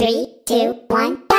Three, two, one.